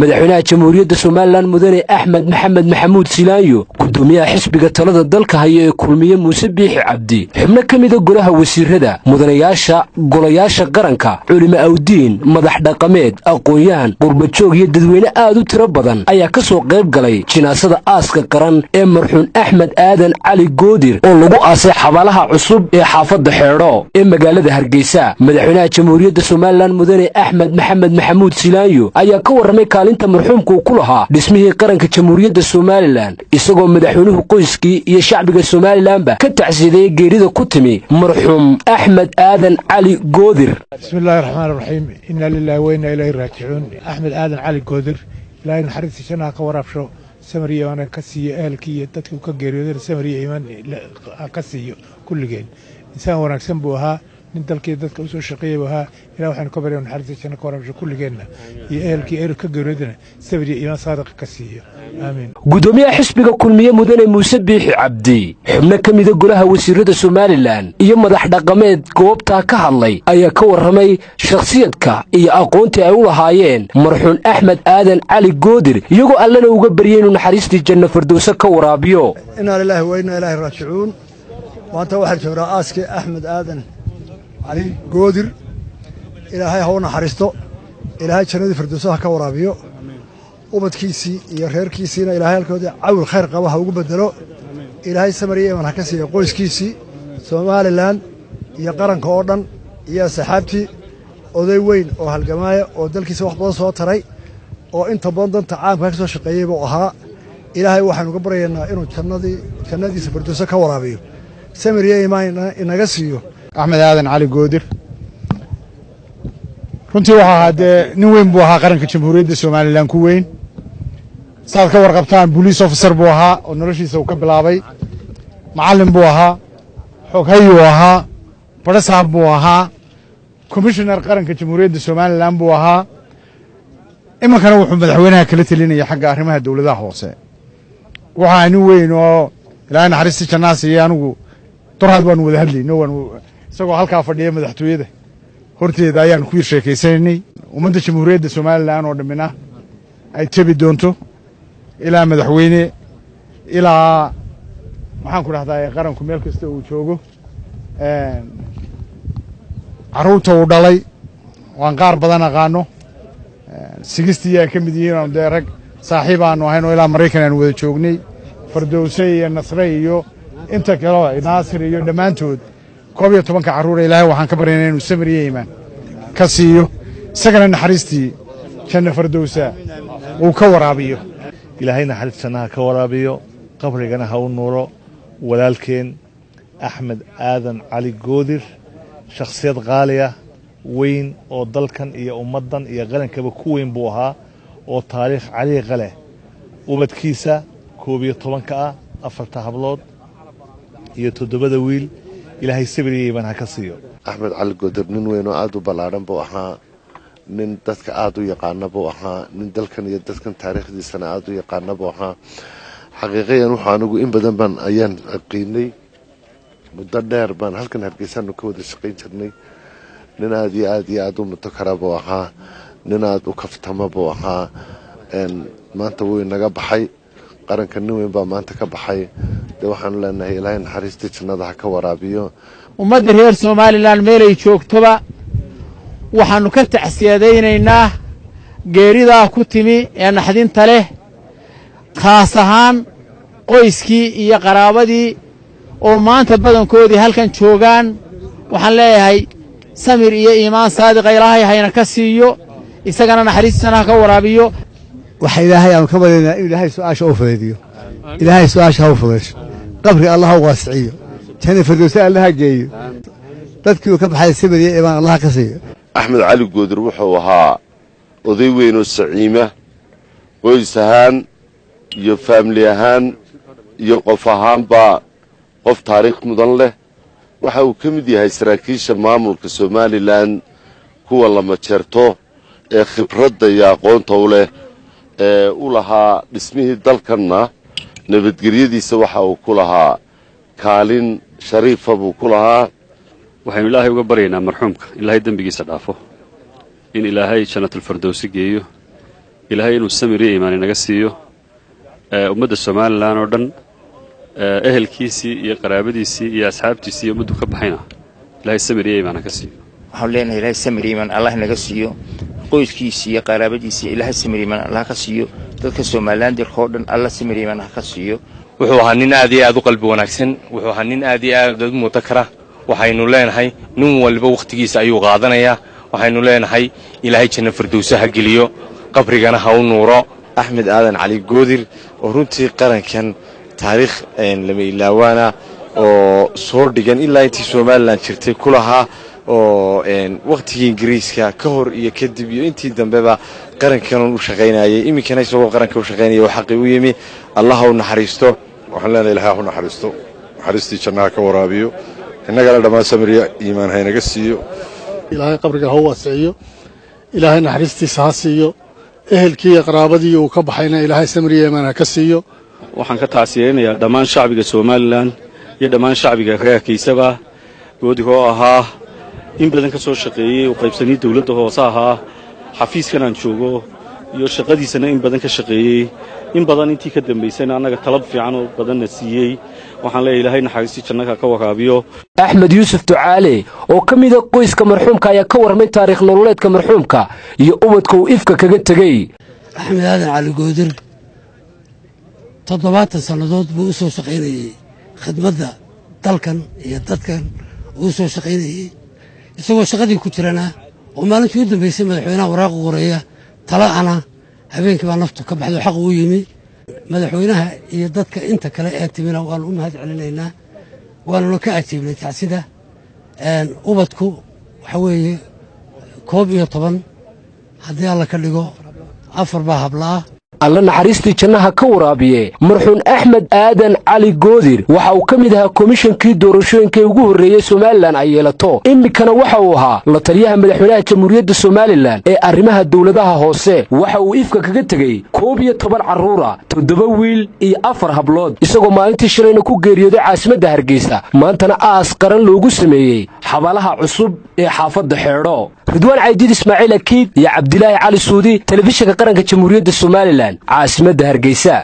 madaxweynaha jamhuuriyadda somalilan mudane axmed maxamed maxamuud silaanyo gudoomiyaha xisbiga talada dalka haya ee kulmiye muuse biixi cabdi. Xubno ka mida golaha wasiirada mudanayaasha golayaasha qaranka culimo awdiin madax dhaqameed aqoon-yahan qurbajoog iyo dadweyne aad u tiro badan ayaa ka soo qayb galay jinaasada aaska qaran ee marxuun axmed aadan cali goodir oo lagu aasay xabaalaha cusub ee xaafadda xeedho ee magaalada hargeysa. Madaxweynaha jamhuuriyadda somalilan mudane axmed maxamed maxamuud silaanyo ayaa ka warramay kaalinta marxuumka uu ku lahaa dhismihii qaranka jamhuuriyadda somalilan isagoo madaxweynuhu qoyskii iyo shacbiga somalilanba ka tacsiideeyey geerida ku timi marxuum axmed aadan cali goodir. Bismi illaahi raxmaan raxiim inaa lilaahi weyna ilayhi raajicuun. Axmed aadan cali goodir ilaahay naxariista jannaha ka waraabsho samar iyo imaan ka siiyo ehelkii iyo dadkii ka geeriyoodana samar iyo imaan ka siiyo kulligeen. Insaan wanaagsan buu ahaa nin dalkii dadka u soo shaqeeyey buu ahaa ilah waxaynu ka barya naxariista ka waraabsho kulligeenna iyo ehelkii ehelka ka geeriyoodana samar iyo imaan saadiqa ka siiyo aamiin gudoomiyaha xisbiga kulmiye mudane muuse biixi cabdi xubno ka mida golaha wasiirada somalilan iyo madax dhaqameed goobtaa ka hadlay ayaa ka warramay shakhsiyadka iyo aqoontii ay u lahaayeen marxuun axmed aadan cali goodir iyagoo allana uga baryay inuu naxariistii janno fardowse ka waraabiyo inaa lilaahi wa innaa ilaahi raajicuun maanta waxaan joognaa aaskii axmed aadan cali goodir ilaahay ha u naxariisto. Ilaahay jannadii firdowse ha ka waraabiyo. Ubadkiisii iyo reerkiisiina ilaahay halkoodii cawil khayr qaba ha ugu bedelo ilaahay samar iyo iman ha ka siiya qoyskiisii somalilan iyo qaranka oo dhan iyo asxaabtii oday weyn oo halgamaaya oo dalkiisa wax badan soo taray oo inta badan danta caamka ka soo shaqeeyey buu ahaa. Ilaahay waxaynu ga baryaynaa inuu jannadii jannadiisa firdowse ka waraabiyo. Samir iyo imaan inaga siiyo axmed aadan cali goodir. Runtii wuxuu ahaa dee nin weyn buu ahaa qaranka jamhuuriyadda somalilan ku weyn. Saaad ka warqabtaan boliis officer buu ahaa oo noloshiisa uu ka bilaabay. Macallin buu ahaa xoghayuu ahaa barasaab buu ahaa commishonar qaranka jamhuuriyadda somalilan buu ahaa. Iminkana wuxuu madaxweynaha kala telinaya xagga arrimaha dowladaha hoose. Ahaa nin weyn oo ilaahay naxariista jannaha siiye anigu dorhaad waanu wada hadlayno isagoo halkaa fadhiya madaxtooyada. Horteeda ayaan ku sheekaysanaynay ummadda jamhuuriyadda somalilan oo dhammina ay tebi doonto ilaa madaxweyne ilaa maxaan ku dhahdaa qaranku meel kasta uu joogo carruurta uu dhalay. Waan qaar badan aqaano. Sigistii ay ka mid yihiin dee rag saaxiib aanu ahayn oo ilaa maraykan aanu wada joognay. Fardowse iyo nasre iyo inta kale naasir iyo dhammaantood koob iyo tobanka carruura ilaahay waxaan ka baryaynaa inuu samir iyo imaan ka siiyo. Isagana naxariistii janna fardowsa uu ka waraabiyo. Ilaahay naxariis jannaha ka waraabiyo qabrigana ha u nuuro. Walaalkeen axmed aadan cali goodir shakhsiyad qaali ah weyn oo dalkan iyo ummaddan iyo qarankaba ku weyn buu ahaa oo taariikh caliiqa leh ubadkiisa koob iyo tobanka ah afarta hablood iyo toddobada wiil ilaahay sabir iyo iimaan ha ka siiyo axmed cali goodir nin weyn oo aada u ballaadhan buu ahaa nin dadka aada u yaqaana buu ahaa nin dalkan iyo dadkan taariikhdiisana aada u yaqaana buu ahaa xaqiiqiyan wuxuu anigu in badan baan ayaan qiinay muddo dheer baan halkan hargeysaanu ka wada shaqayn jirnay nin aada iyo aada iyo aada u mudo kara buu ahaa nin aada u kaftama buu ahaa maanta wuu inaga baxay qaranka nin weyn baa maanta ka baxay. Dee waxaanu leenahay ilaahay naxariistii jannada ha ka waraabiyo. Ummadda reer somalilan meelay joogtoba waxaannu ka tacsiyadaynaynaa geeridaa ku timi ee naxdinta leh khaas ahaan qoyskii iyo qaraabadii oo maanta badankoodii halkan joogaan. Waxaan leeyahay samir iyo iimaan saadiqa ilaahay hayna ka siiyo isagana naxariistiisana ha ka waraabiyo waxa ilaahay aanu ka baryaynaa inuu ilaahay su'aasha u fudaydiyo ilaahay su'aasha ha u fudaysho qabri allah ha u waasiciyo. Janna firdowse allaha geeyo. Dadkii uu ka baxay samir iyo iimaan allaha ka siiyo. Axmed cali goodir wuxuu ahaa oday weyn oo saciima qoys ahaan iyo faamili ahaan iyo qof ahaanba qof taariikh mudan leh. Waxa uu ka mid yahay saraakiisha maamulka somalilan kuwa la majeerto ee khibradda iyo aqoonta u leh u lahaa dhismihii dalkanna nabadgelyadiisa waxa uu ku lahaa. Kaalin shariifa buu ku lahaa. Waxaynu ilaahay uga baryaynaa marxuumka. Ilaahay dembigiisa dhaafo. In ilaahay jannatulfardowsi geeyo. Ilaahay inuu samir iyo iimaan inaga siiyo. Ummadda somalilan oo dhan ehelkiisii iyo qaraabadiisii iyo asxaabtiisii iyo ummaddu ka baxayna ilaahay samir iyo iimaan ha ka siiyo. Waxaan leenahay ilaahay samir iimaan allah naga siiyo qoyskiisii iyo qaraabadiisii ilaahay samir iimaan allah ka siiyo. Dadka somalilan dirka oo dhan allah samir iimaan ha ka siiyo. Wuxuu ahaa nin aad iyo aad u qalbi wanaagsan. Wuxuu ahaa nin aad iyo aad u muuta kara. Waxaynu leenahay nin walba wakhtigiisa ayuu qaadanayaa waxaynu leenahay ilaahay janno firdowsa ha geliyo. Qabrigana ha u nuuro. Axmed aadan cali goodir oo runtii qarankan taariikh lama ilaawaana oo soo dhigan ilaa intii somalilan jirtay ku lahaa oo wakhtigii ingiriiska ka hor iyo kadib iyo intii dambeba qarankanan u shaqaynayay iminkana isagoo qaranka u shaqaynaya oo xaqii u yimi allah ha u naxariisto. Waxaan leenahay ilahay ha u naxariisto. Naxariistii jannaha ka waraabiyo. Innagana dhammaan samiriya iimaan haynaga siiyo. Ilaahay qabriga ha u waasiciyo. Ilaahay naxariistiisa ha siiyo. Ehelkii iyo qaraabadii uu ka baxayna ilaahay samiriya iimaan ha ka siiyo. Waxaan ka taasiyeynayaa dhammaan shacbiga somalilan iyo dhammaan shacbiga reerkiisaba. Goodig oo ahaa in badan ka soo shaqeeyey uu qaybsanii dawladda hoose ahaa xafiiskan aan joogo iyo shaqadiisana in badan ka shaqeeyey in badan intii ka dambaysayna annaga talab fiican oo badanna siiyey waxaan leeyahay ilaahay naxariistii jannaka ka waraabiyo axmed yuusuf ducaale oo ka mida qoyska marxuumka ayaa ka warramay taariikh nololeedka marxuumka iyo ubadka uu ifka kaga tegey axmed aadan cali goodir toddobaatan sannadood buu u soo shaqaynayey khidmadda dalkan iyo dadkan uu soo shaqaynayey isagoo shaqadii ku jirana oo maalintii u dambaysay madaxweynaha waraaqu qoreeya tala'ana habeenkii baa naftu ka baxdo xaq uu yimi. Madaxweynaha iyo dadka inta kale ee timina waanu u mahad celinaynaa waanuna ka ajiibnay tacsida ubadku waxa weeye koob iyo toban haddii alla ka dhigo afar baa hablaah alla naxariistii jannaha ka waraabiye marxuun axmed aadan cali goodir. waxa uu ka mid ahaa komishankii doorashooyinkai ugu horreeyey somalilan ay yeelato. iminkana waxa uu ahaa la taliyaha madaxweynaha jamhuuriyadda somalilan ee arrimaha dowladaha hoose. waxa uu ifka kaga tegey koob iyo toban carruura toddoba wiil iyo afar hablood. isagoo maalintii shalayna ku geeriyooday caasimadda hargeysa. maantana aas qaran loogu sameeyey xabalaha cusub ee xaafadda xeedho. Ridwaan caydiid ismaaciil akiid iyo cabdilaahi cali suudi telefishinka qaranka jamhuuriyadda somalilan caasimadda hargeysa